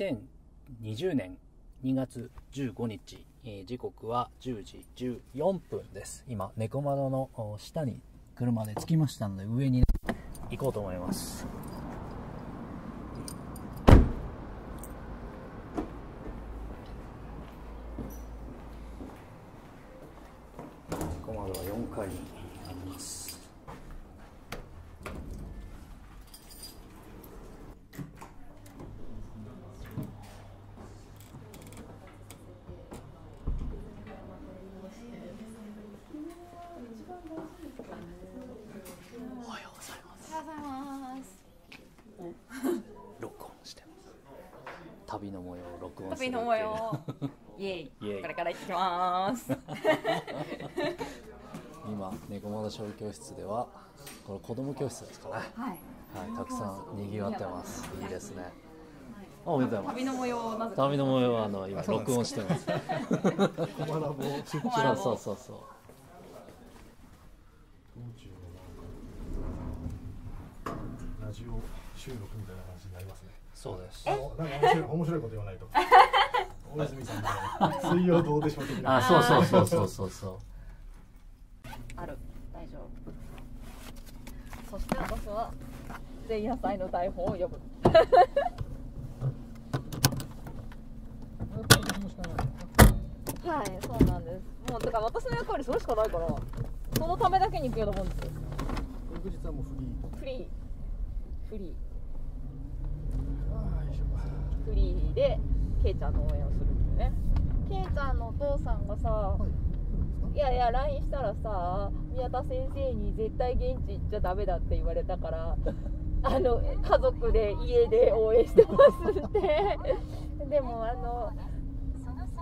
2020年2月15日、えー時刻は10時14分です。今猫窓の下に車で着きましたので上に、ね、行こうと思います。猫窓は4階にありますおはようございますおはようございます。録音してます旅の模様を録音する旅の模様。イエイ。イエイこれから行ってきます。今猫窓小教室ではこれ子供教室ですかね。はい。はいたくさん賑わってます。いいですね。あおめでとうござい旅の模様をなぜます旅の模様はあの今録音してます。そうそうそうラジオ収録みたいな感じになりますね。そう。ですあのなんか面白い面白いこと言わないと。大泉さんみたいな水曜どうでしょう的な。あそうそうそうそうそうそうある。大丈夫。そして私は前夜祭の台本を読む。はい、そうなんです。もうだから私の役割それしかないから、そのためだけに行くようなもんですよ。翌日はもうフリー。フリー。フリ。ー。フリーで、ケイちゃんの応援をするっていうね。ケイちゃんのお父さんがさ、はい。いやいや LINE したらさ宮田先生に絶対現地行っちゃダメだって言われたから あの家族で家で応援してますって。でもあの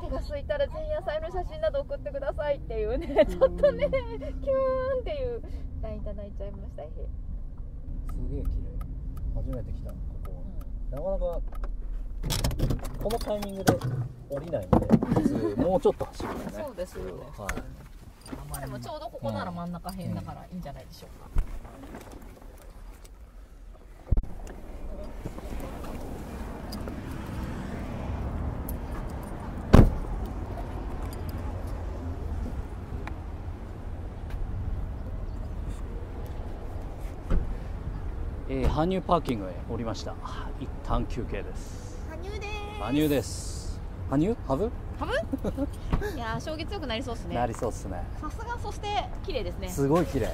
手が空いたら前夜祭の写真など送ってくださいっていうねちょっとねキューンっていう。LINE いただいちゃいましたへ。すげえ綺麗。初めて来たここ。なかなかこのタイミングで降りないんで普通もうちょっと走るよね。そうですよねはいでもちょうどここなら真ん中辺だからいいんじゃないでしょうか、えー、羽生パーキングへ降りました。一旦休憩です羽生で羽生です。羽生ハブ？ハブ？いやー将棋強くなりそうですね。なりそうっすね。さすがそして綺麗ですね。すごい綺麗。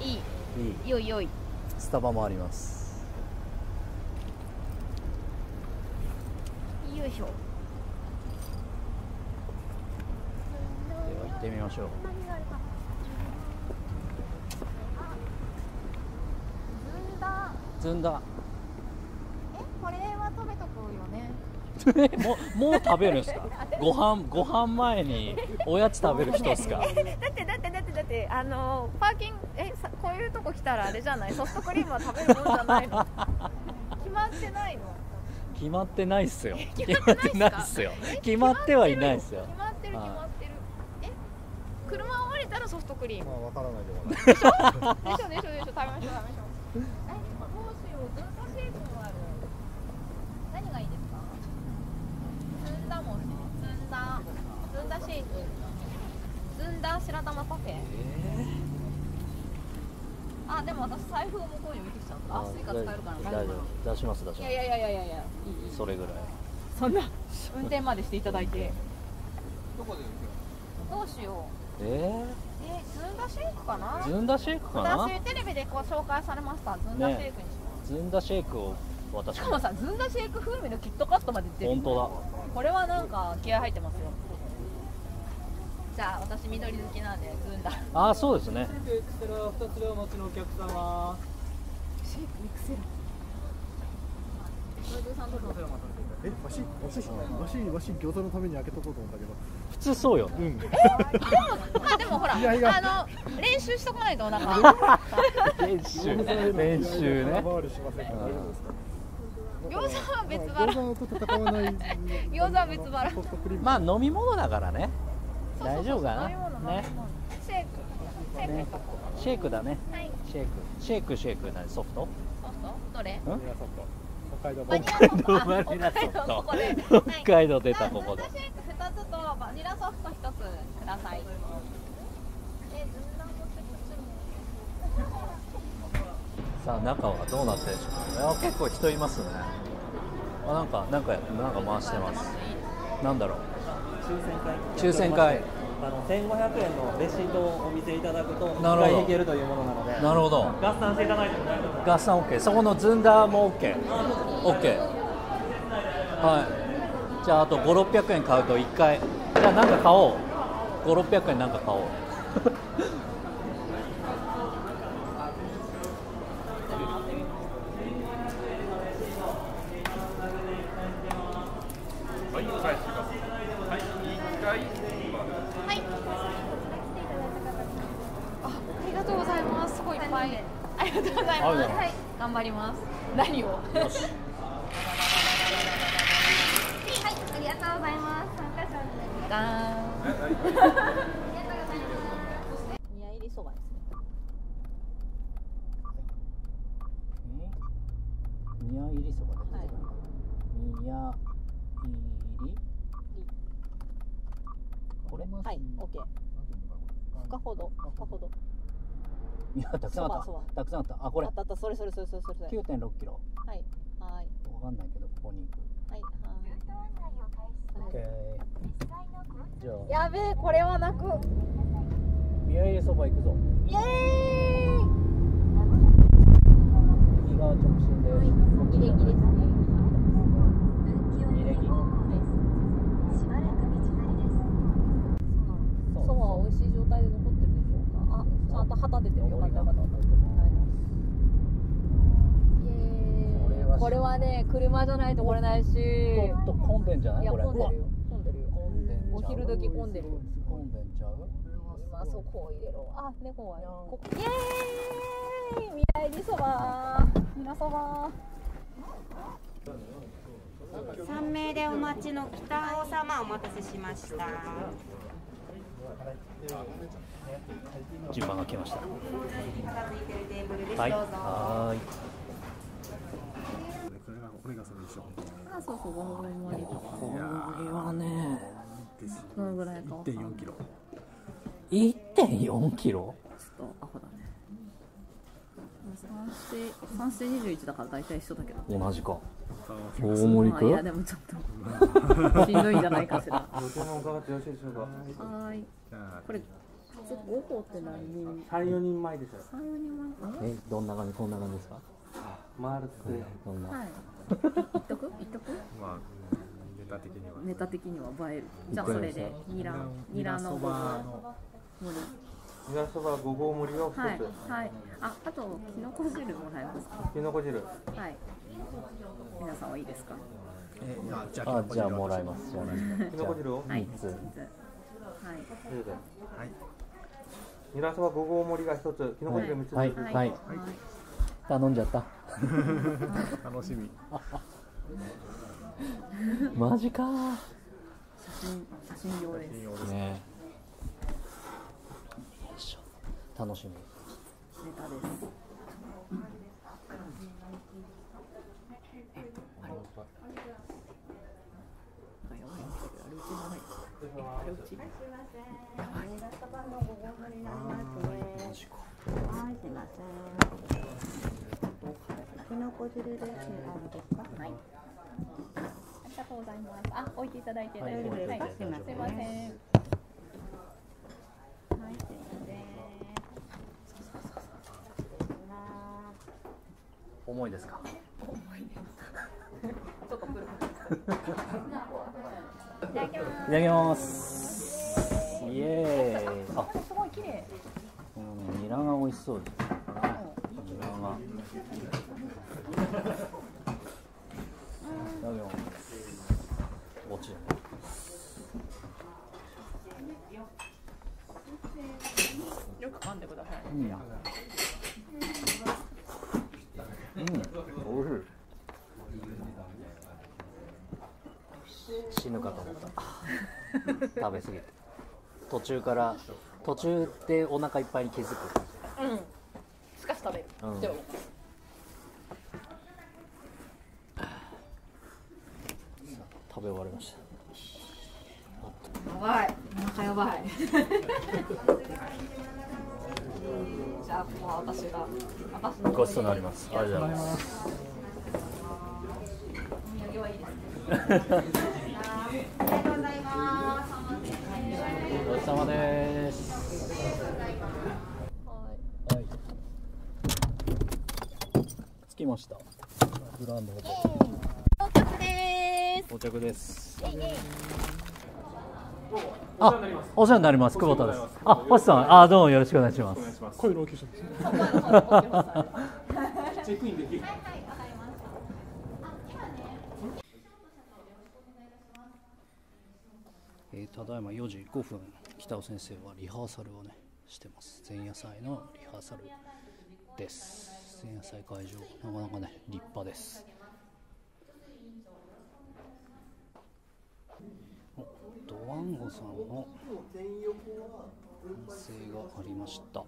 いい。いい。よいよい。スタバもあります。よいしょ。では行ってみましょう。ずんだ。ずんだ。えこれは食べとくよねもうもう食べるんですか？ご飯ご飯前におやつ食べる人ですか？だってだってだってだってあのパーキングえさこういうとこ来たらあれじゃない？ソフトクリームは食べるもんじゃないの？決まってないの決まってないっすよ 決まってないっすよ。決まってはいないっすよ。決まってるはい。決まってるえ車を降りたらソフトクリーム。まあわからないでもない。でしょでしょでしょ。食べましょう食べましょうえどうしようずんだシェイクもある何がいいですかずんだもずんだずんだシェイクずんだ白玉パフェ？あでも私財布を向こうに置いてきちゃった。あ Suica 使えるかな大丈夫。出します出します。いやいやいやいやいや。それぐらい。そんな？運転までしていただいて。どうしよう。ええずんだシェイクかな？ー、ずんだシェイクかな？私テレビでこう紹介されました。ずんだシェイクにします、ずんだシェイクを私しかもさずんだシェイク風味のキットカットまで出てる。本当これはなんか気合入ってますよじゃあ私緑好きなんでずんだだあそうですね。エクセラ2つでお待ちのお客様。シェイクエクセルそれでさんどうぞえわしわしわしわし餃子のために開けとこうと思ったけど。普通そうよ。ねうん。でもまあでもほらあの練習しとかないとなんか。練習。練習ね。回りしませんから大丈夫ですか。餃子は別餃腹。餃子は別腹。まあ飲み物だからね大丈夫かな？ね。シェイク。シェイク。ねシェイクだね。はい。シェイク。シェイクシェイク何ソフト？ソフト？どれ？ソフト。北海道。バニラソフト。北海道出たここで。シェイク二つとバニラソフト一つくださいさあ中はどうなってるでしょうか結構人いますね。あなんかなんかなんか回してます。なんだろう抽選会。抽選会。あの1500円のレシートをお見せいただくとなるほど。1回引けるというものなので。なるほど。合算していただいても大丈夫合算 OK そこのずんだも OK OK はい。じゃああと5600円買うと1回。じゃあなんか買おう。5600円なんか買おう はいあありがとうございますすごいいっぱいありがとうございますありがとうございますはい頑張ります何をよしはい、ありがとうございます。参加者の皆さん。宮入りそばですね。宮入りそばだはい宮入りこれはい、オッケー。深ほど、深ほど。いやたくさんあっそばそばたたくさんあったあこれあったあった、それそれそれそれそれそれ。9.6キロはい、はい、わかんないけどここに行くはい、はい。OK じゃあやべえ、これは泣く。宮入りそば行くぞ。イエーイ。右側直進です。ギレギですね。二レギそばは美味しい状態で残ってるでしょうか。あ、ちゃんと旗出てるよかったこれはね、車じゃないと来れないし。ちょっと混んでんじゃない？いや混んでるよ昼時混んでる。よ混んでんちゃう今そこを入れろ。あ猫がここイエーイ。未来にそば。みなそば三名でお待ちの北尾様お待たせしました。順番が来ました。はい。はーい。これがでしょあそうそうごめんごめんこれはねですどのぐらいか。1.4キロ。1.4キロ？ちょっとアホだね。三世三世21だから大体一緒だけど。同じか。大大盛りまあいやくでもちょっと。しんどいんじゃないかしら。ご注文伺ってよろしいでしょうか。はーいこれ普通5個って何人？三四人前でしょ。三四人前えどんな感じこんな感じですか？回るって。どんな、はい。言っとく？言っとく？まあネタ的には。ネタ的には映える。じゃあそれでニラニラのそごぼう盛りニラそば五合盛りを一つ、はいはい。ああときのこ汁もらえますか？きのこ汁。はい。皆さんはいいですか？えいやじゃああじゃあもらいますじゃあきのこ汁を？はい三つ。はい。はい。ニラそば五合盛りが一つ。きのこ汁三つはいずつはい、はい。頼んじゃった。楽しみ マジか。写真写真用です。ねよいしょ楽しみ。ネタです。あやばいあれ？うちじゃないあれ？うちはい、すいません。きのこ汁です。あるですか。はいありがとうございます。あ置いていただいてはい。大丈夫です。はいすいません。はいすいません重いですか？ちょっとプルいただきます。イエーイ。あすごい綺麗。うんニラが美味しそうです。ニラが。いただきます落ちるねよく噛んでください。うんうん、おい。しい。死ぬかと思った。食べ過ぎて。途中から、途中でお腹い。っぱい。に気づく。うんしかし食べるうんでも食べ終わりました。やばい。お腹やばい。じゃあもう私が私のごちそうになります。ありがとうございます。お土産はいいですねありがとうございますごちそうさまです。はい。はい。着きました。グランドホテル到着です。あお世話になります。久保田です。あ星さんあどうもよろしくお願いします。声の大きい人ですね。チェックインできる。えーただいま4時5分北尾先生はリハーサルをねしてます。前夜祭のリハーサルです。前夜祭会場なかなかね立派ですドワンゴさんの歓声がありました。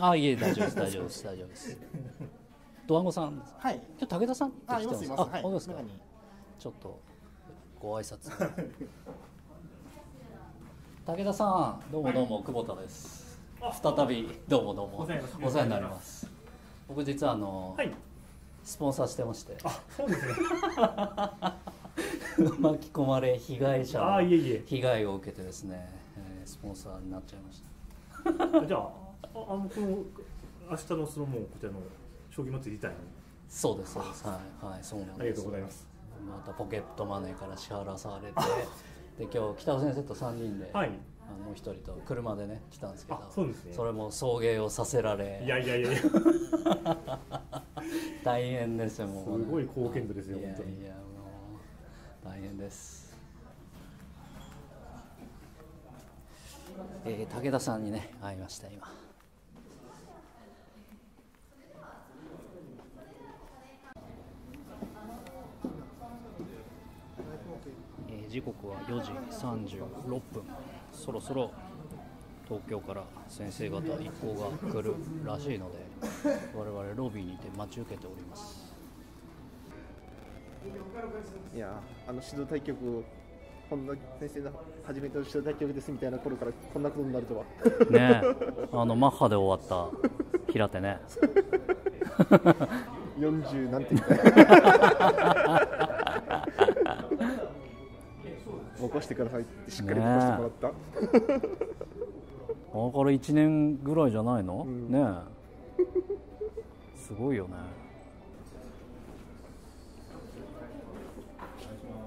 あいえ大丈夫です大丈夫です大丈夫です。ドワンゴさんはい。今日武田さんって来てあ、いますいます。あはい。本当ですか？中に。ちょっとご挨拶。武田さんどうもどうも、久保田です。再びどうもどうも。お世話になります。僕実はあの、はい。スポンサーしてまして。あそうですね 巻き込まれ被害者のあいえいえ。被害を受けてですね、えースポンサーになっちゃいました。じゃあああのこの明日のそのもうこちらの将棋祭り自体にそうですそうです。はいはいそうなんです。ありがとうございます。またポケットマネーから支払わされて で今日北尾先生と3人で、はい。あのもう一人と車でね来たんですけどあそうですね。それも送迎をさせられいやいやいやいや。大変ですよもう。すごい貢献度ですよいや本当に。いやもう大変です。えー武田さんにね会いました今。えー時刻は4時36分。そろそろ東京から先生方一行が来るらしいので我々ロビーにて待ち受けております。いやあの指導対局こんな先生の初めての指導対局ですみたいな頃からこんなことになるとは。ねえ。あのマッハで終わった平手ね。40何点か 起こしてくださいってしっかり起こしてもらった、あれから1年ぐらいじゃないの、ん。ねえ。すごいよね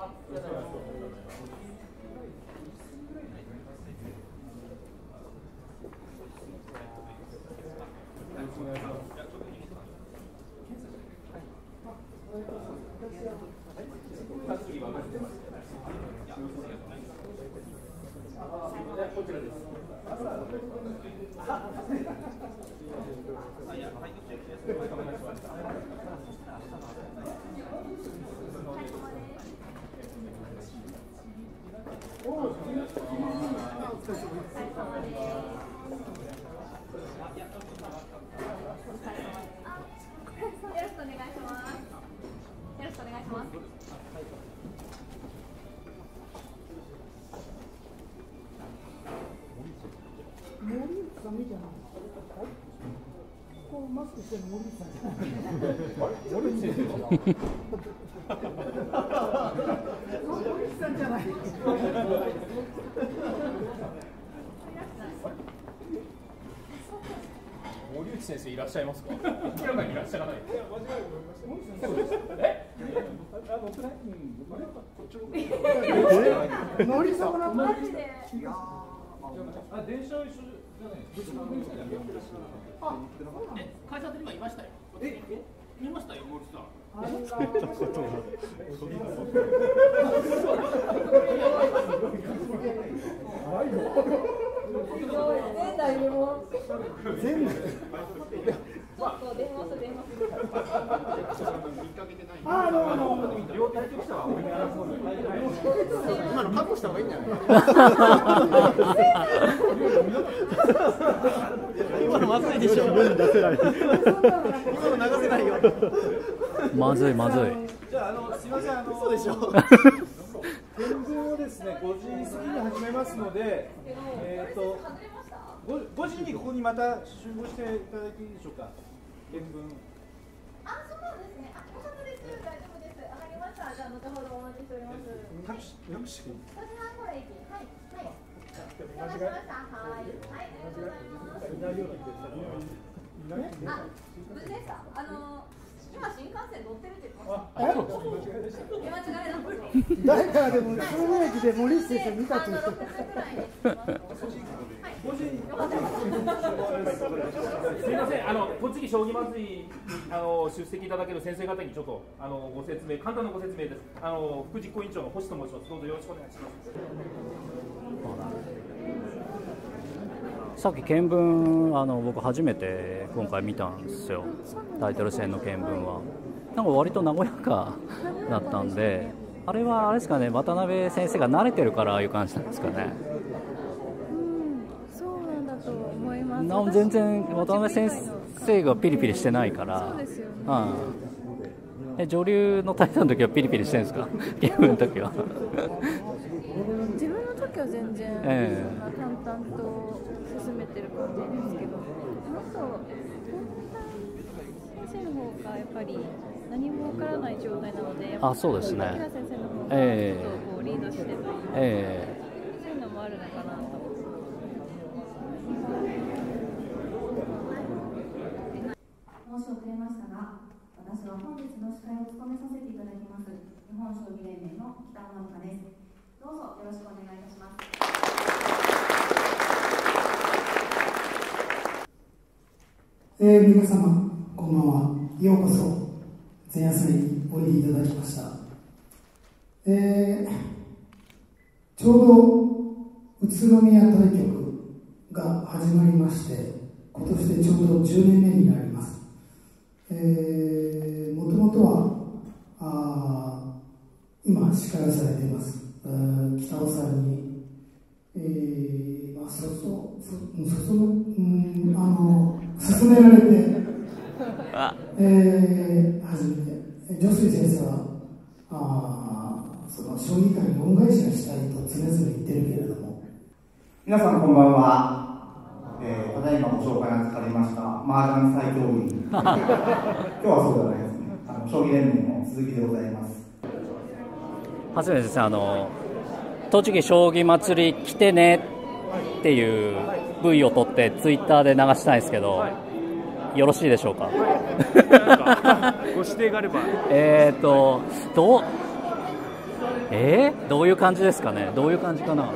よろしくお願いします。よろしくお願いします。森内さんみたいな。こうマスクしてる森内さんじゃない。森内さんじゃない。森内先生いらっしゃいますか？明らかにいらっしゃらない。森さんなんか。あ、電車一緒じゃない。別の電車じゃない。え、会社で今いましたよ。え、見ましたよ森さん。全部と電話す電話すああのあの両対局者は俺に争うの今のカットした方がいいんじゃない今のまずいでしょ世に出せない今の流せないよまずいまずいじゃああのすみませんあの嘘でしょ見分をですね5時過ぎに始めますのでえっ、と 5, 5時にここにまた集合していただいていいでしょうか？見分あ、そうなんです。ね。あ、お外です。大丈夫です。わかりました。じゃあ後ほどお待ちしております。タクシータクシー5時半頃駅。はい。はい。お待たせしました。はい。はい。ありがとうございます。あ、無事でした。あの今新幹線乗ってるって言ってまし。誰かでも中央駅で森下先生見たって言ってあの6時ぐらいに着きます。はい。5時よかったよかった。すみません、あの栃木将棋祭りにあの出席いただける先生方にちょっとあのご説明、簡単なご説明です。あの副実行委員長の星と申します。どうぞよろしくお願いします。さっき見聞あの僕初めて今回見たんですよ。タイトル戦の見聞は。なんか割と和やかだったんであれはあれですかね渡辺先生が慣れてるからああいう感じなんですかね。そうなんだと思います。な全然渡辺先生がピリピリしてないから。そうですよね。うん。え女流のタイトルの時はピリピリしてるんですか？ゲームの時は。自分の時は全然、ええ。そんな淡々と進めてる感じですけど、もっと本田先生の方がやっぱり何もわからない状態なので、あそうですね平先生の方がええちょっとこうリードしてというか、えそういうのもあるのかなと。申し遅れましたが、私は本日の司会を務めさせていただきます日本将棋連盟の北香です。どうぞよろしくお願いいたします。えー、皆様、こんばんは。ようこそ、前夜祭においでいただきました。えー、ちょうど宇都宮対局が始まりまして、今年でちょうど10年目になります。えー、もともとは、あ今、司会をされています、えー北尾さんに、えー、まあ、そそ、そ、そそ、うん、あの、勧められて、えー、初めて、え女水先生は、あーその将棋界に恩返しがしたいと常々言ってるけれども、皆さんこんばんは。えー、ただいまご紹介がつかりました麻雀最強員。今日はそうではないですね。あの将棋連盟の鈴木でございます。初めてですねあの栃木将棋祭り来てねっていう V を取ってツイッターで流したいんですけど、よろしいでしょうか？ご指定があれば。えっとどうえー、どういう感じですかね？どういう感じかな？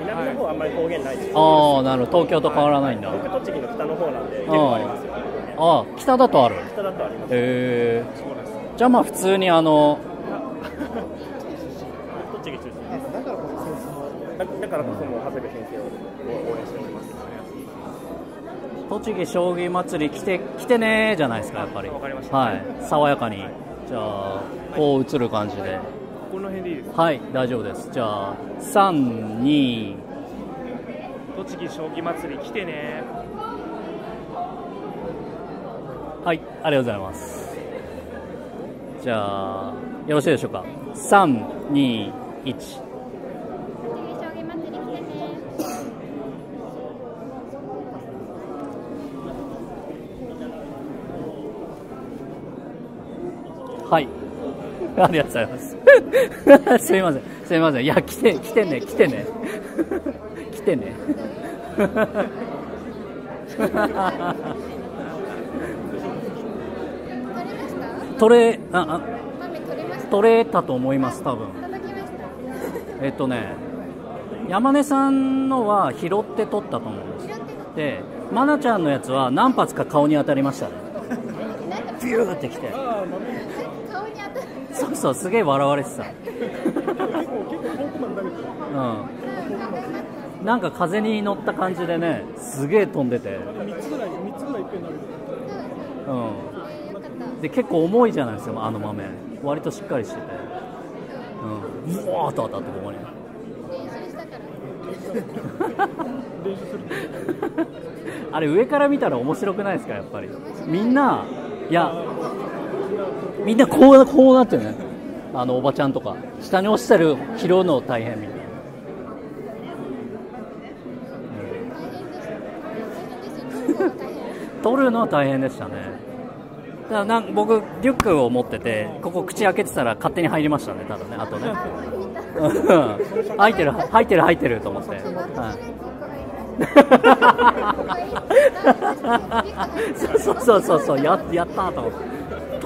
南の方はあんまり方言ないです。ああなる東京と変わらないんだ。僕栃木の北の方なんで結構ありますよ。ああ北だとある。北だとあります。へえじゃあまあ普通にあの栃木中心ですだからこそ先生だだからこそもう長谷部先生を応援しております。栃木将棋祭り来て来てねーじゃないですかやっぱり。わかりました。はい。爽やかに。じゃあこう映る感じで。この辺でいいですか？はい大丈夫です。じゃあ32栃木将棋祭り来てねはいありがとうございます。じゃあよろしいでしょうか？321はい。ありがとうございます。すみません。すみません。いや、来て、来てね、来てね。来てね。取れ、あ、あ、取れた？と思います、多分。えっとね、山根さんのは拾って取ったと思うんです。で、愛菜ちゃんのやつは何発か顔に当たりましたね。ビューってきてそうそうすげえ笑われてた。結構、遠くまで投げてうん。なんか風に乗った感じでねすげえ飛んでて。3つぐらい、三つぐらいいっぺん投げてうん。で結構重いじゃないですかあの豆割としっかりしてて。うん。ブワーッと当たってここに。練習するあれ上から見たら面白くないですかやっぱり。みんないやみんなこうこうなってるね。あのおばちゃんとか。下に落ちてる拾うの大変みたいな。取るのは大変でしたね。だからなん僕リュックを持っててここ口開けてたら勝手に入りましたねただね。あとね。うん。入ってる入ってる入ってると思って、はい、そうそうそうそう。ややったーと思って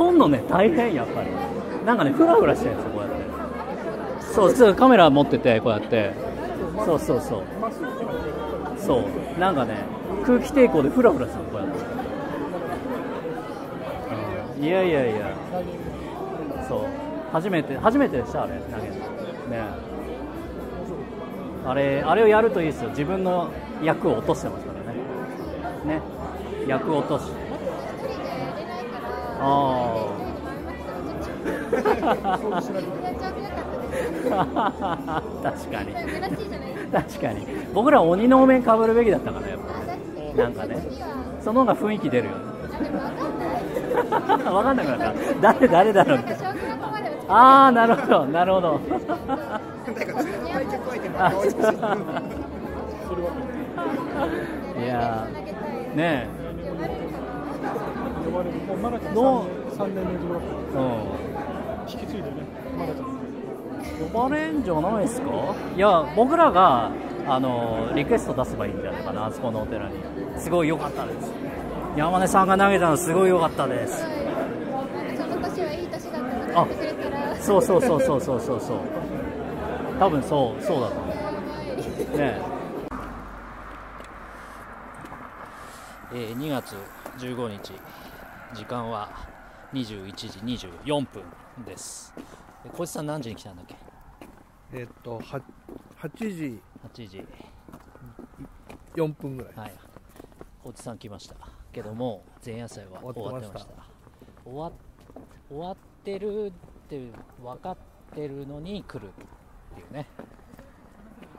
取んのね大変やっぱり。なんかねフラフラしてるんですよこうやって。そうそうカメラ持っててこうやって。そうそうそう。そう。なんかね空気抵抗でフラフラするのこうやって、うん、いやいやいや。そう。初めて初めてでしたあれ投げるね。あれあれをやるといいですよ。自分の役を落としてますからね。ね。役を落としああ確かに。確かに。僕ら鬼のお面かぶるべきだったからやっぱ。なんかね。その方が雰囲気出るよ。ね分かんなくなった。誰誰だろう。ってああなるほど。なるほど。いやー。ね呼ばれる。もうマナちゃんの3年の16えうん引き継いでね、マナちゃん。呼ばれんじゃないですか？いや僕らがあのリクエスト出せばいいんじゃないかなあそこのお寺に。すごい良かったです。山根さんが投げたのすごい良かったです。その年はいい年だったのでやってくれたら。そうそうそうそうそうそうそう。多分そうそうだと思う。ねえ。ー2月15日時間は21時24分です。え小石さん何時に来たんだっけ？えっとは8時。8時。4分ぐらい。はい。おじさん来ました。けども前夜祭は終わってました。終わ終わってるって分かってるのに来るっていうね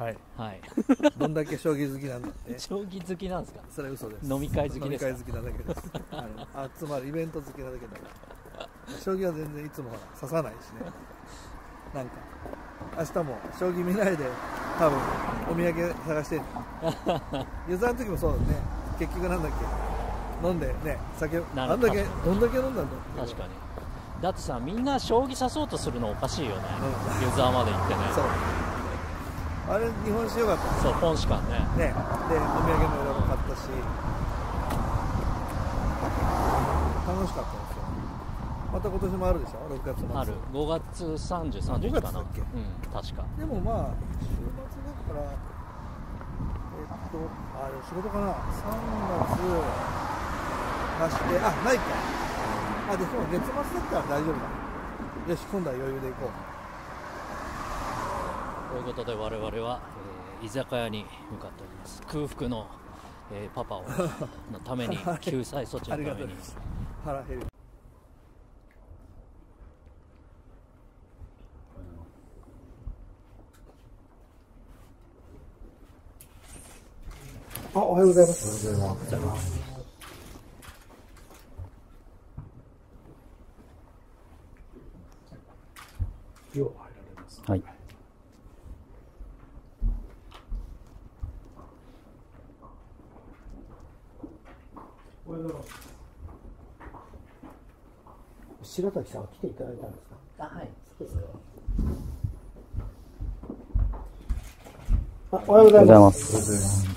はい。はい。どんだけ将棋好きなんだって。将棋好きなんですか？それ嘘です。飲み会好きですか？飲み会好きなだけです。あの集まるイベント好きなだけだ。から将棋は全然いつもほら指さないしね。なんか明日も将棋見ないで多分お土産探してるユーザーの時もそうだね。結局なんだっけ？飲んでね酒あんだけどんだけ飲んだんだ確かに。だってさみんな将棋指そうとするのおかしいよね、ユーザーまで行ってね。そうあれ日本酒よかった。そう本しかね。ね。でお土産もいろいろ買ったし。楽しかったですよ。また今年もあるでしょ？6月末。ある。5月30、31 5月かな。だっけ？うん確か。でもまあ週末だからえっとあでも仕事かな。3月なしであないか。あでも月末だったら大丈夫だ。よし今度は余裕で行こということで我々は、えー居酒屋に向かっております空腹の、えーパパをのために 救済措置のためありがとうございにます腹減るあ、おはようございます。おはようございます。よう入られます。はいおはようございます。白滝さんは来ていただいたんですか？あはいそうですおはようございます。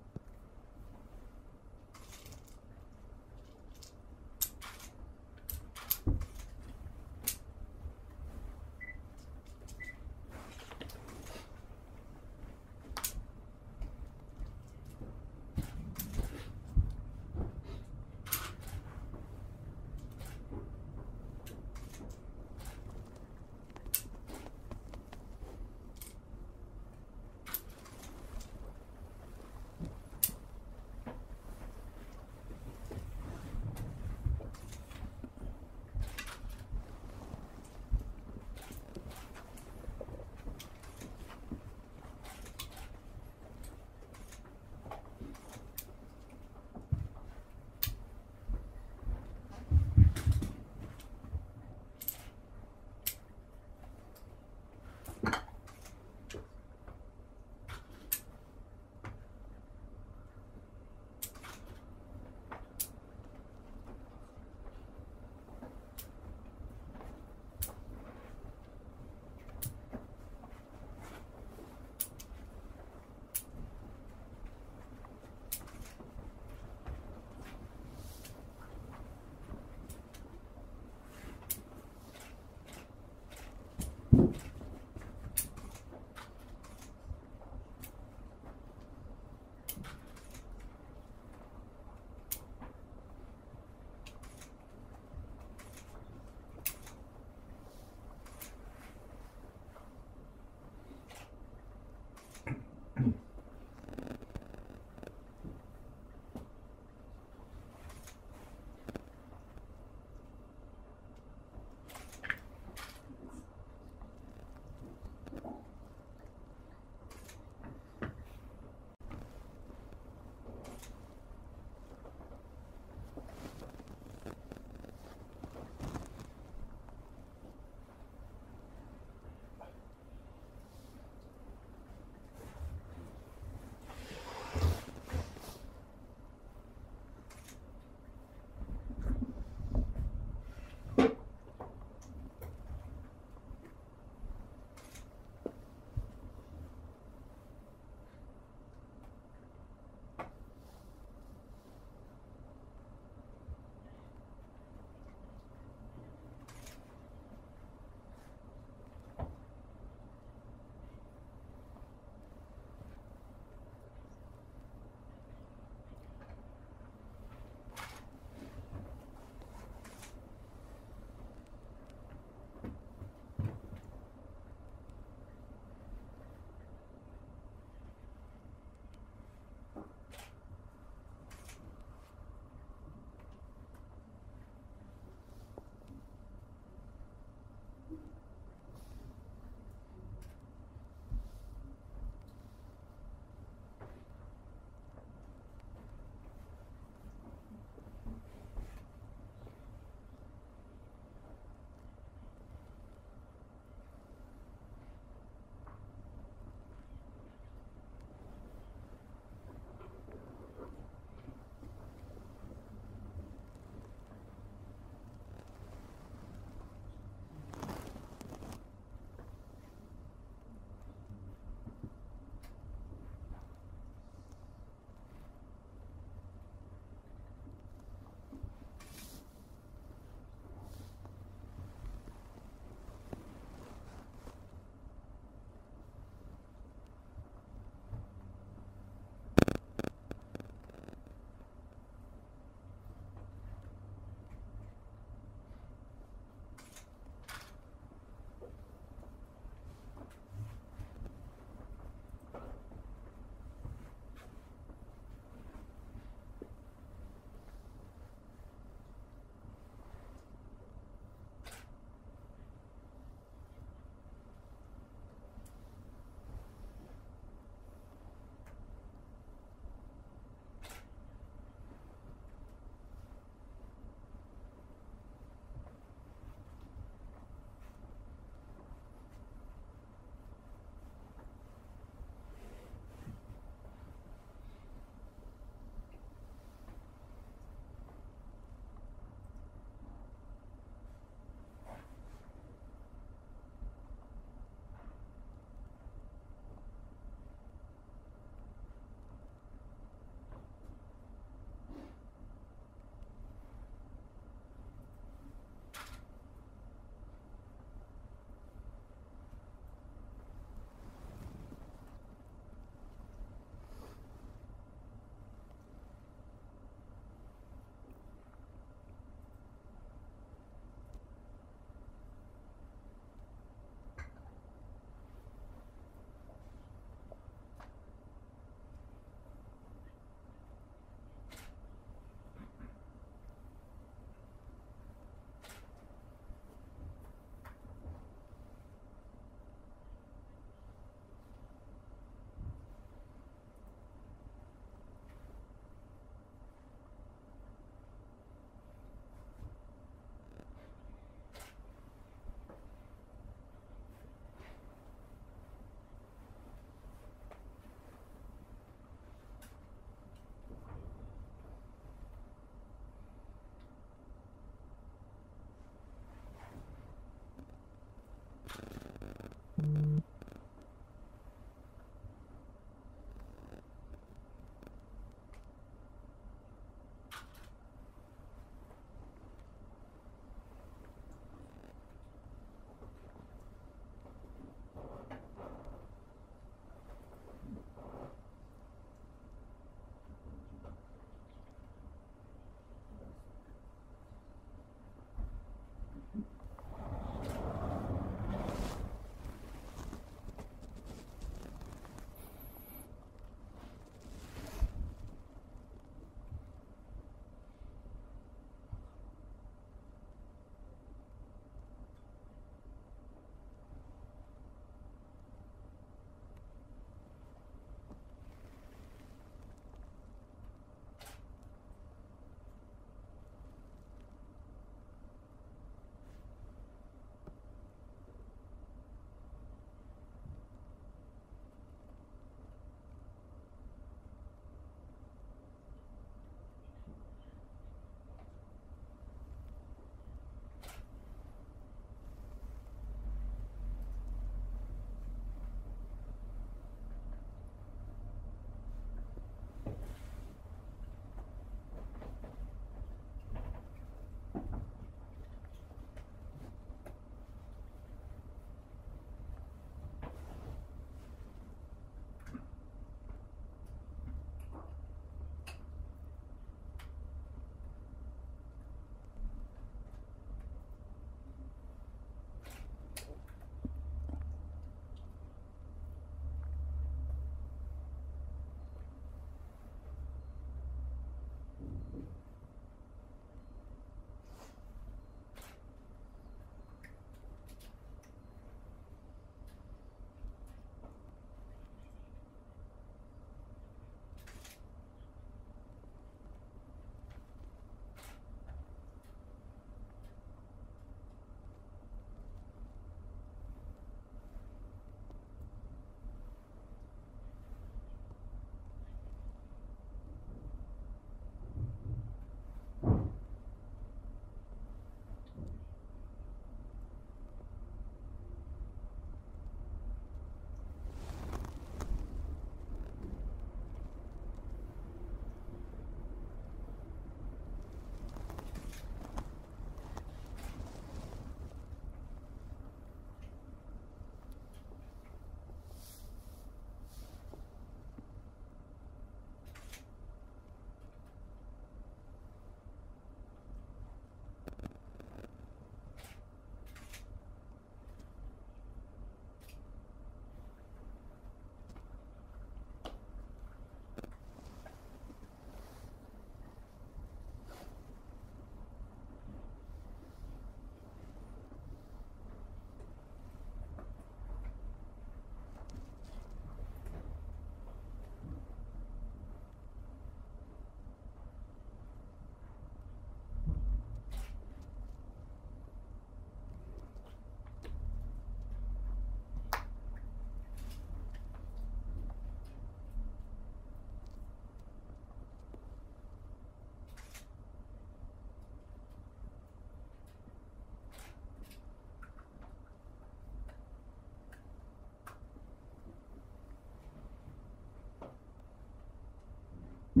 お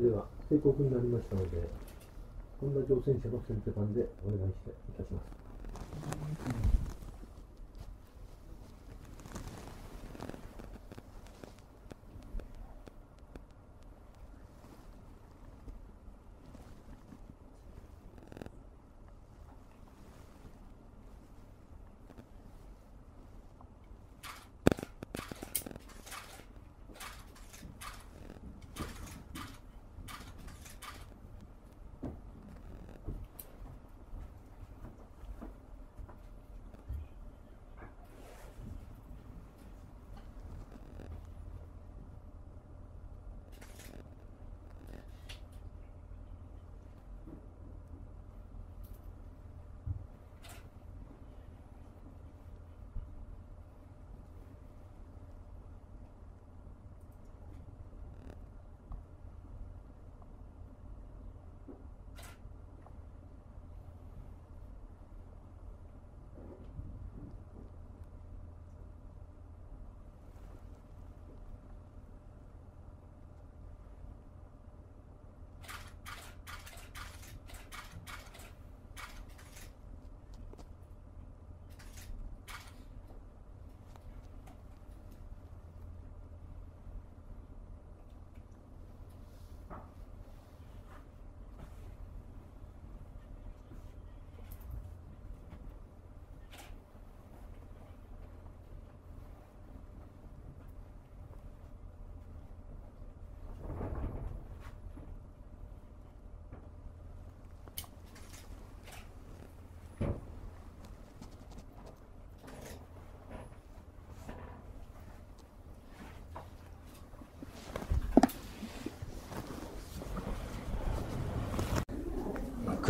では、定刻になりましたので、本田乗船者の先手番でお願いしていたします。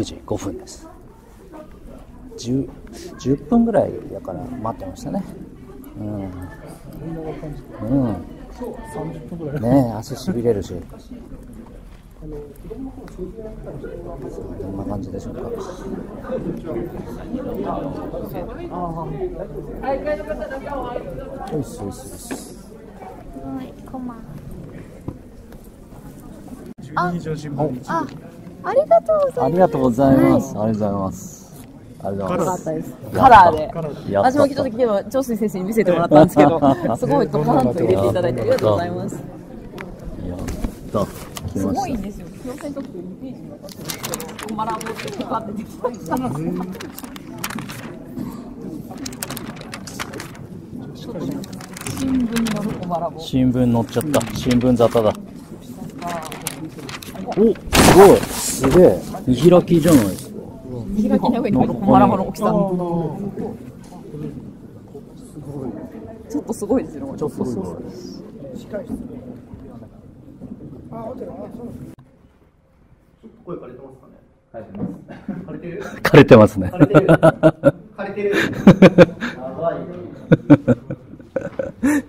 9時5分です。10, 10分ぐらいだから待ってましたね。うん、うん、30分ぐらいねえ足しびれるし。どんな感じでしょうか。よしよしよしすごい、コマ。12時の新聞あ、ありがとうございます。ありがとうございます、ありがとうございます。ありがとうございますカラーで。私も来た時には長水先生に見せてもらったんですけどすごいドカーンと入れていただいてありがとうございます。やった来すごいんですよ。表線特集2ページにわたってるんですけどマラボってパって出てきましたちょっとね新聞に載るコマラボ。新聞載っちゃった新聞沙汰だお。すごい。すげえ。見開きじゃないですか。見開きの上にコマラボの大きさ。ちょっとすごいですよちょっとすごい声枯れてますかね。枯れてます。枯れてる。枯れてますね枯れてる。枯れてる。やば い。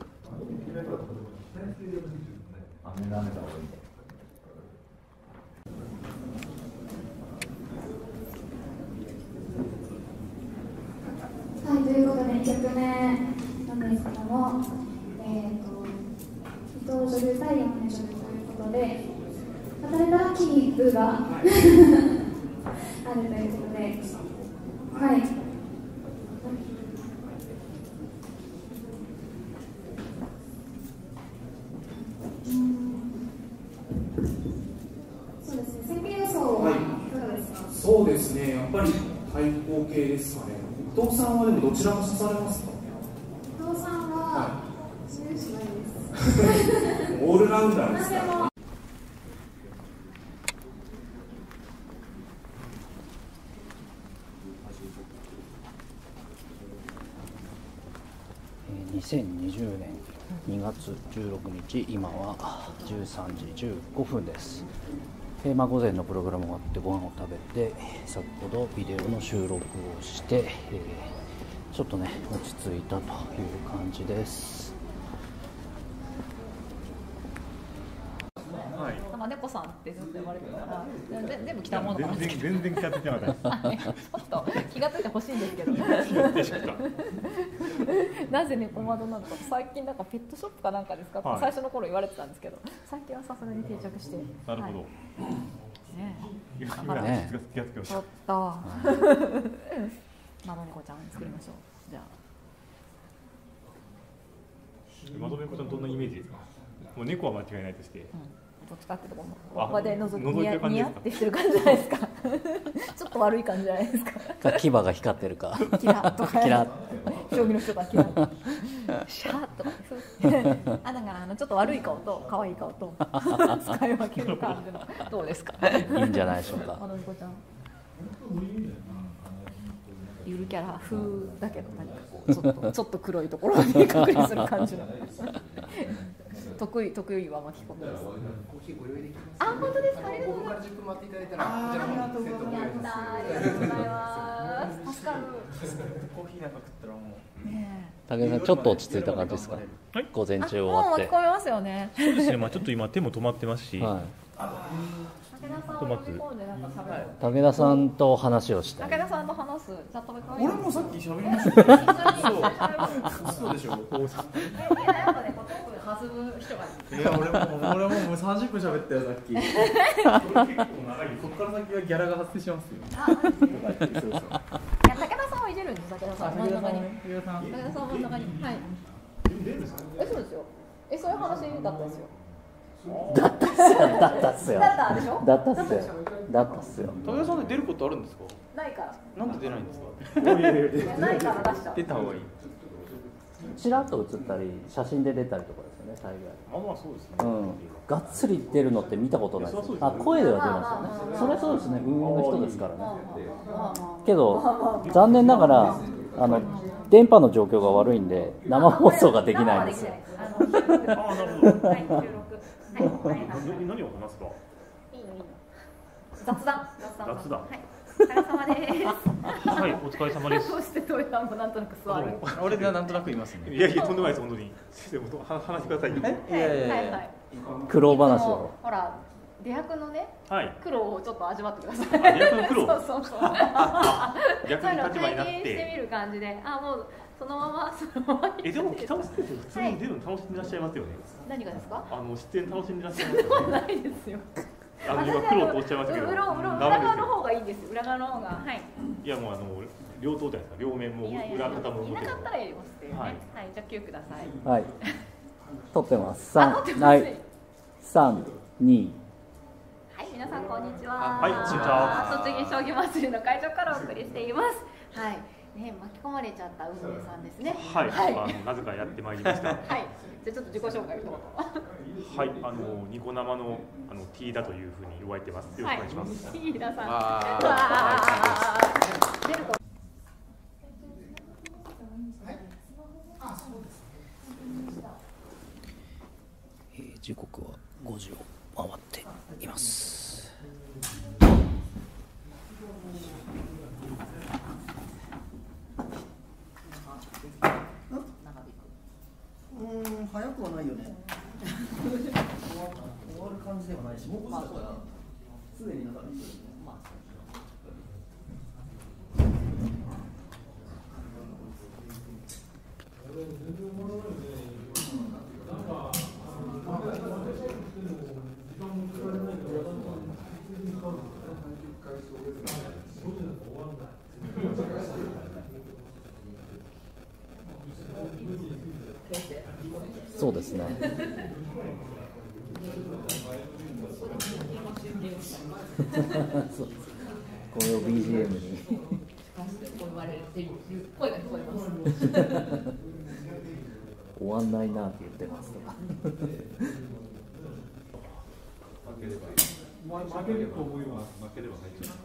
2曲目なんですけども、えー、と伊藤女優対山根女優ということで働いたらキープが あるということで、はい。そうですね、宣言予想はいかがですか？そうですね、やっぱり対抗系ですかね。伊藤さんはでもどちらも刺されますか？伊藤さんは、自由しないです。オールラウンダーですか。何でもえー2020年2月16日今は13時15分です、えーまあ、午前のプログラム終わってご飯を食べて先ほどビデオの収録をして、えーちょっとね落ち着いたという感じです。なんか猫さんってずっと呼ばれてるから、全全部着たもの全然全然気がついてなかったは いちょっと気がついてほしいんですけど なぜ猫窓なのか最近なんかペットショップかなんかですか、はい。最初の頃言われてたんですけど。最近はさすがに定着して。なるほど。はい。ねだか気がつきましたちょっと。窓猫ちゃん作りましょう。じゃあ。まとめ子ちゃんどんなイメージですか？もう猫は間違いないとして、どっちかってとこあのここで覗く覗いてニヤニる感じですか？ヤってしてる感じじゃないですか。ちょっと悪い感じじゃないですか。か牙が光ってるか。キラッとか。キラ。ッ将棋の人がキラ。ッシャーッとかそう。あだからあのちょっと悪い顔と可愛い顔と使い分ける感じの。どうですか？いいんじゃないでしょうか。あの猫ちゃん。ゆるキャラ風だけど何かこうちょっとちょっと黒いところに隠れする感じの得意得意は巻き込みです。あ本当ですか？ありがとうございます。10分待っていただいたらあありがとうございます。やったーありがとうございます。助かる。コーヒーなんか食ったらもうね武井さんちょっと落ち着いた感じですか、午前中終わって。もう巻き込みますよね。そうですね、まあ、ちょっと今手も止まってますし、はい武田さんを呼び込んでなんか喋る武田さんと話をしたい。武田さんと話すじゃあ飛び込み俺もさっき喋りました。よそうそうでしょ。こういややっぱねこうトーク弾む人がいや俺も俺ももう30分喋ったよさっき。ここから先はギャラが発生しますよ。武田さんをいじるんです武田さん。真ん中に武田さん武田さん。真ん。中にはいえそうですよ。えそういう話だったんですよだったっすよ。だったっすよ。だったでしょだったっすよ。だったったっすよ。武田さんで出ることあるんですか？ないから。なんで出ないんですか？ないから出しちゃう。出た方がいい。ちらっと映ったり写真で出たりとかですよね大概。まあまあそうですね、うん。がっつり出るのって見たことないあ声では出ますよね。それはそうですね。運営の人ですからね。けど残念ながらあの電波の状況が悪いんで生放送ができないんですよ 何何を話すか？いいのいい。の雑談雑談。雑談。はいお疲れ様です。はいお疲れ様です。そしてトイレもなんとなく座る。俺がなんとなく言いますね。いやいやとんでもないです本当に。先生もう話話してください。よいやいやい。やはいはい苦労話を。ほら出役のねはい。苦労をちょっと味わってください。あ出役の苦労。そうそうそう。逆に立場になって。そういうのを体験してみる感じで。あもうそのままそのままえでも北尾さんって普通に出るの楽しんでらっしゃいますよね、何がですか？あの出演楽しんでらっしゃいますよね。ないですよ。あの今苦労とおっしゃいましたけど。裏側の方がいいんです裏側の方がはい。いやもうあの両党じゃないですか両面も裏方もいなかったらやりますって。い。うねははいい、じゃあ9くださいはい。撮ってます。あ撮ってます。はい。三二。はい、皆さんこんにちは。はいこんにちは。栃木将棋祭りの会場からお送りしています。はい、ね、巻き込まれちゃった運営さんですね。はい、はい。あのなぜかやってまいりました。はい、じゃあちょっと自己紹介を。一 はいあのニコ生のあの T だというふうに言われてます。よろしくお願いします、はい、皆さん。わー。わー。出る子えー時刻は5時を回っていますん早くはないよね。終わる感じではないしもう5時だからすで、にだからまあ全然いね。ですね そうこれを BGM に言われてる声が聞こえます。終わんないなって言ってますとかま負けると思います。負ければ入っちゃう。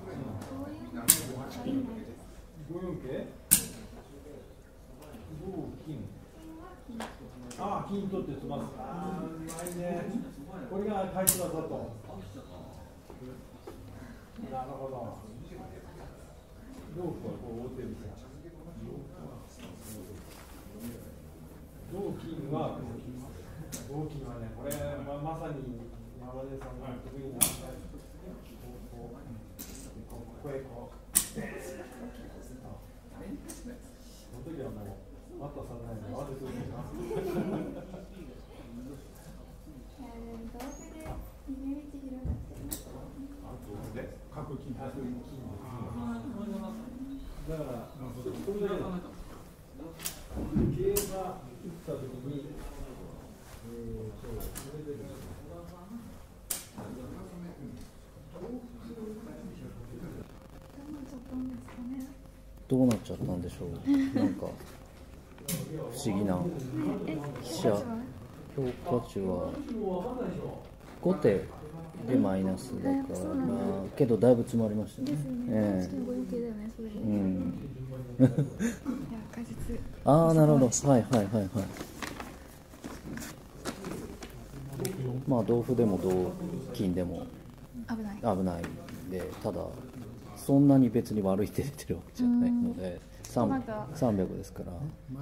五四系。五金。ああ、金取って詰ます。ああ、うまいね。これが返し技と。なるほど。ロープはこう覆ってるんですよ。同金は、同金はね、これ、ままさに山根さんが得意な、こうこうここへこう、その時はもう、あったさないで、慌ててるんだ。で各金、各金だから、それで、競馬打った時に、えー、そう、それでですね、どうなっちゃったんでしょう？なんか不思議な。飛車評価値は後手でマイナスだから、まあ、けどだいぶ詰まりましたね。ですよね。ああなるほど。はいはいはいはい。まあ同歩でも同金でも。危ない。危ない。んでただそんなに別に悪い手出てるわけじゃないのでうん。まだ。300ですから。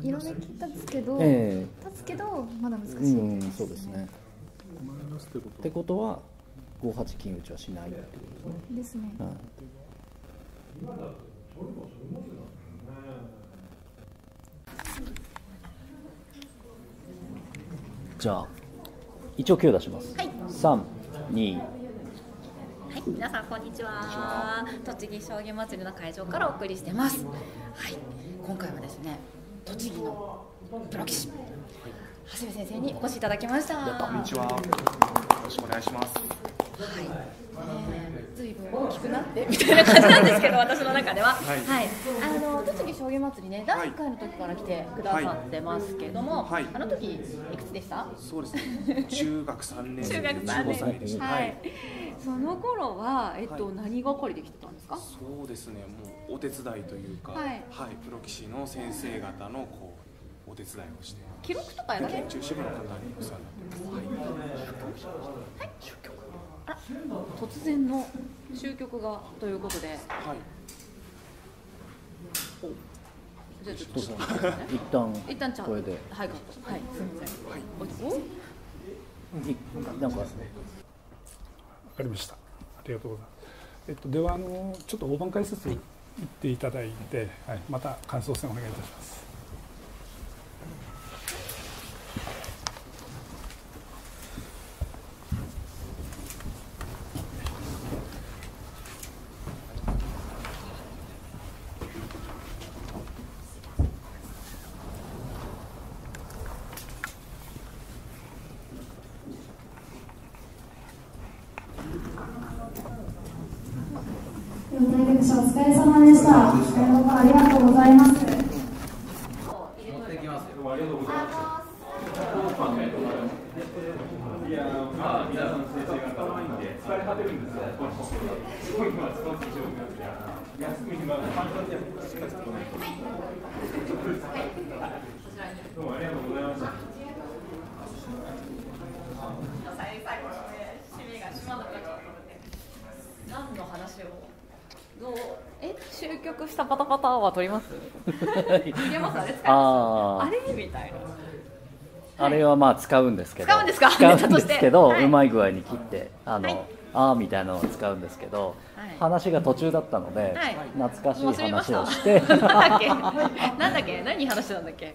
色めき立つけど、え立つけど、まだ難しい。うんそうですね。ってことは5八金打ちはしないってことですね。はい。じゃあ一応9出します、はい。三2はい、皆さんこんにちは。栃木将棋祭りの会場からお送りしてます。はい、今回はですね、栃木のプロ棋士、長谷部先生にお越しいただきました。こんにちは。よろしくお願いします。ずいぶん大きくなってみたいな感じなんですけど、私の中では。はいはい、あの栃木将棋祭りね、第1回の時から来てくださってますけども、はいあの時いくつでした？そうですね。中学三年生で中学三15歳でした。年はい。その頃はえっと、はい何がかりできてたんですか？そうですね。もうお手伝いというか、はいプロ棋士の先生方のこうお手伝いをして、記録とかやられ研究支部の方にお世話になってます。はい。あら突然の終局がということで、はい。じゃあちょっと。どうぞ一旦。一旦じゃあこれで。はい。カットはい。すみませんはいおいなんか。わかりました。ありがとうございます。えっと、ではあのちょっと大盤解説言っていただいて、はい、また感想戦お願いいたします。お疲れ様でした。ありがとうございます。いやー、まあ、皆さんの先生方ないんで、疲れ果てるんですよ、すごい今、少し状況で、休みが簡単にしか使わないと。どうもありがとうございました。最後のね締めが島田から何の話をどうえ終局したパタパタは取ります？入れますあれ使います？あれ？みたいな。あれはまあ使うんですけど。使うんですか？使うんでネタとして。すけど、はい。うまい具合に切ってあの、はい。あーみたいなのを使うんですけど、はい。話が途中だったので、はい。懐かしい話をして。なんだっけ？なんだっけ？何話してたんだっけ？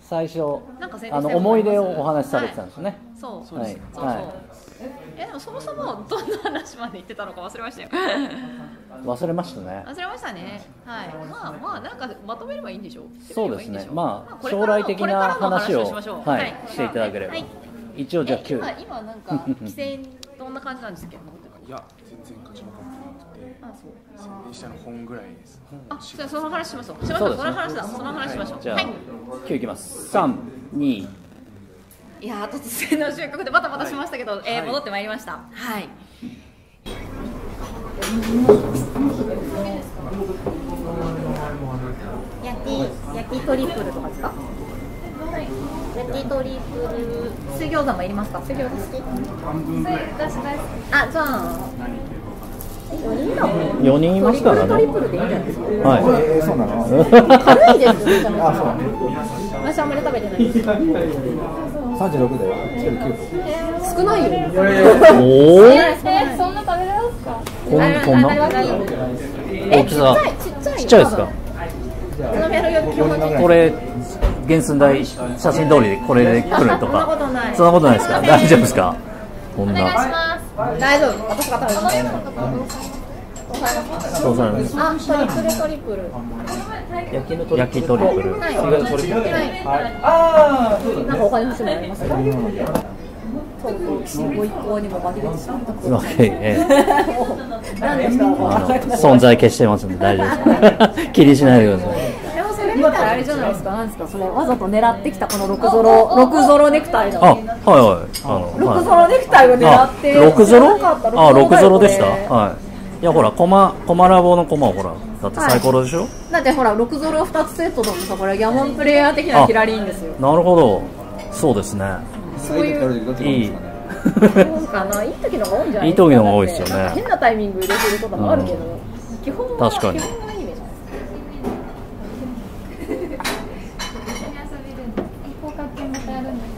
最初あの思い出をお話しされてたんですよね、そう。そうはい。そう、はいえでもそもそもどんな話まで言ってたのか忘れましたよ。忘れましたね。忘れましたね。はい。まあまあなんかまとめればいいんでしょそうですね。まあ将来的な話をはいはい。していただければ。はい。一応じゃあえ9今今なんか規制どんな感じなんですけどいや全然勝ち残ってなくて。あそう。宣伝したの本ぐらいです。本あじゃあその話しましょう。しましょう。その話だ。その話しましょう。じゃあはい。9いきます。3 2いやー突然の収穫でバタバタしましたけど、えー戻ってまいりました。はい。焼き焼きトリプルとかですか？焼きトリプル水餃子もいりますか？水餃子好き。あじゃあ。4人だもん4人いますか？らねトリプルでいいんじゃないですかはい。えーそうなの？軽いですあ。そう私あんまり食べてないです三十六だよ。少ないよ。おーえーそんな食べれますか？こんあこんな大きさちっちゃいちっちゃいですか？これ原寸大写真通りでこれで来るとそんなことかない。そんなことないですか？大丈夫です。か？こんお願いしなます。大丈夫。私が食べそうされます。あトリプルトリプル。焼きの焼きトリプル。はい。はい。ああなんか他に欲しいものありますか 存在消してますんで大丈夫です。気にしないでくださいでもそれ見たらあれじゃないです。かなんですかそれわざと狙ってきたこの六ゾロ。六ゾロネクタイのあはいはい。あの六ゾロネクタイを狙って。あ六ゾロ？あ六ゾロでしたはいいやほらコマコマラボのコマほらだってサイコロでしょ、だってほら6ゾロ2つセットだとさこれギャモンプレイヤー的なキラリンですよ。なるほど。そうですね。そういう。いいそうかな。いい時の方が多いんじゃないいい時の方が多いですよね。変なタイミング入れてることもあるけど、基本は確かに。基本はいいイメージ放課券またやるんです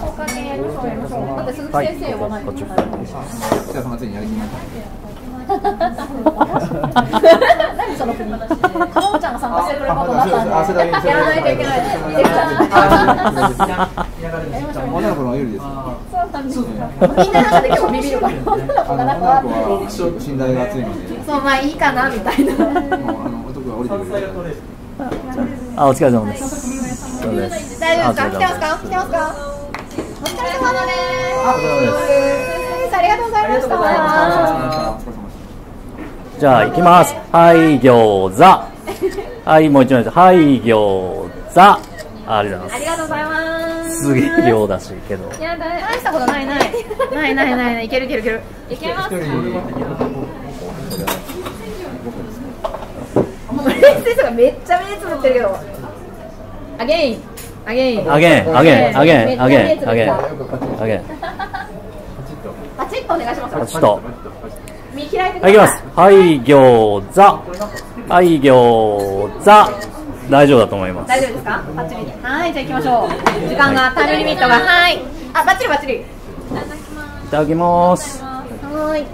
放課券やりましょうやりましょうだって鈴木先生呼ばないといけないじゃあそのついにやる気にな何その国かのんちゃんが参加してくれることったんでやらないといけない女の子の有利です。そうなんですよみんななんかで結構ビビるか？ら女の子信頼が厚いので、そうまあいいかなみたいな男が降りてくれる。あお疲れ様です大丈夫ですかあ来てますか？来てますか？お疲れ様です。お疲れ様です。ありがとうございましたじゃあ行きます。はい餃子。はいもう一枚です。はい餃子。ありがとうございありがとうございまます。すげえ量だしけど。すいや大大したことない。ないないない。ないないいけるいける。いけるいけます。か先生がめっちゃ目つぶってるけど。 again again again again again again again めっちゃ目つぶってた again パチッとお願いしますパチッと見開いてくださはいいきますはい餃子はい餃子大丈夫だと思います大丈夫ですかバッチリはいじゃあ行きましょう時間がタイムリミットがはいあバッチリバッチリいいただきますはい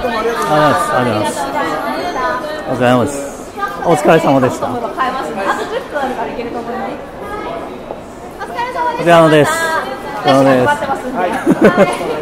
ありがとうございますありがとうございますお疲れ様でした。あと10分あるからいけると思います。お疲れ様でした。お疲れ様です。はい